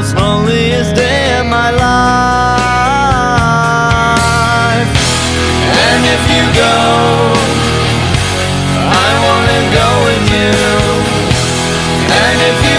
most loneliest day of my life. And if you go, I wanna go with you. And if you.